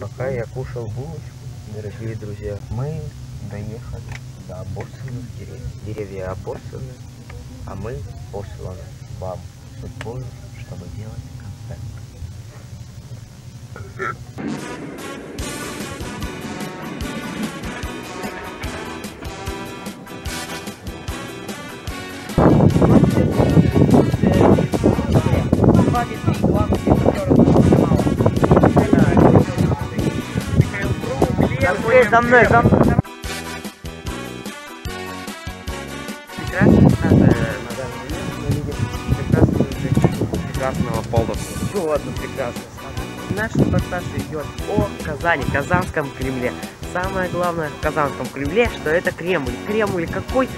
Пока я кушал булочку, дорогие друзья, мы доехали до обоссанных деревьев. Деревья обоссаны, а мы посланы вам судьбой, чтобы делать контент. За мной, за мной. Прекрасного полоса. Ну ладно, прекрасно. Наш репортаж идет о Казани, Казанском Кремле. Самое главное в Казанском Кремле, что это Кремль. Кремль какой?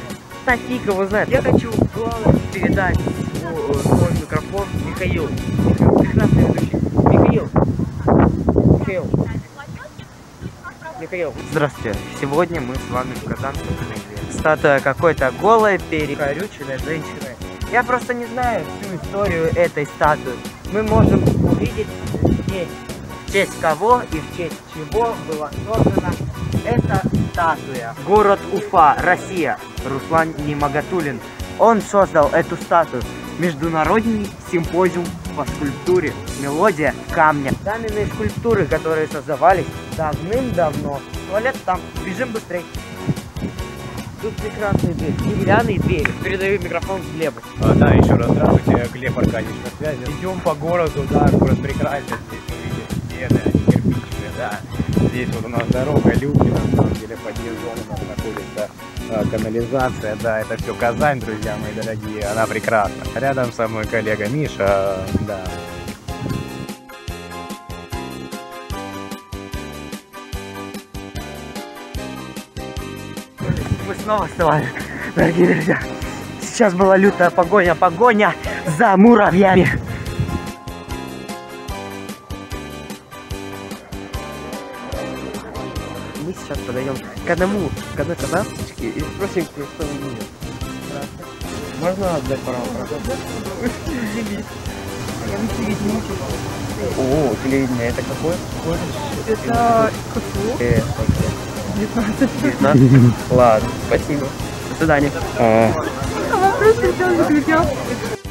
Да фиг его знает. Я хочу главное передать свой, свой микрофон Михаилу. Прекрасный ведущий. Михаил. Михаил. Михаил. Здравствуйте. Сегодня мы с вами в Казанском Кремле. Статуя какой-то голой, перекорюченной женщины. Я просто не знаю всю историю этой статуи. Мы можем увидеть здесь, в честь кого и в честь чего была создана эта статуя. Город Уфа, Россия. Руслан Немагатулин. Он создал эту статую. Международный симпозиум по скульптуре «Мелодия камня». Каменные скульптуры, которые создавались давным-давно. Туалет там. Бежим быстрее. Тут прекрасные двери, деревянные двери. Передаю микрофон Глебу. А, да, еще раз здравствуйте, Глеб Аркадьевич на связи. Идем по городу, да, город прекрасен, здесь увидите стены, кирпичные, да. Здесь вот у нас дорога, люки, на самом деле под низом у нас находится а, канализация, да, это все Казань, друзья мои дорогие, она прекрасна. Рядом со мной коллега Миша, да, Мы снова с вами, дорогие друзья. Сейчас была лютая погоня, погоня за муравьями. Мы сейчас подойдем к одному, к одной казахсточке и спросим, что у нее. Можно отдать право О, телевидение, это какой? Это КФУ Э, 19. 19? Ладно, спасибо. До свидания. А хотел закрепил.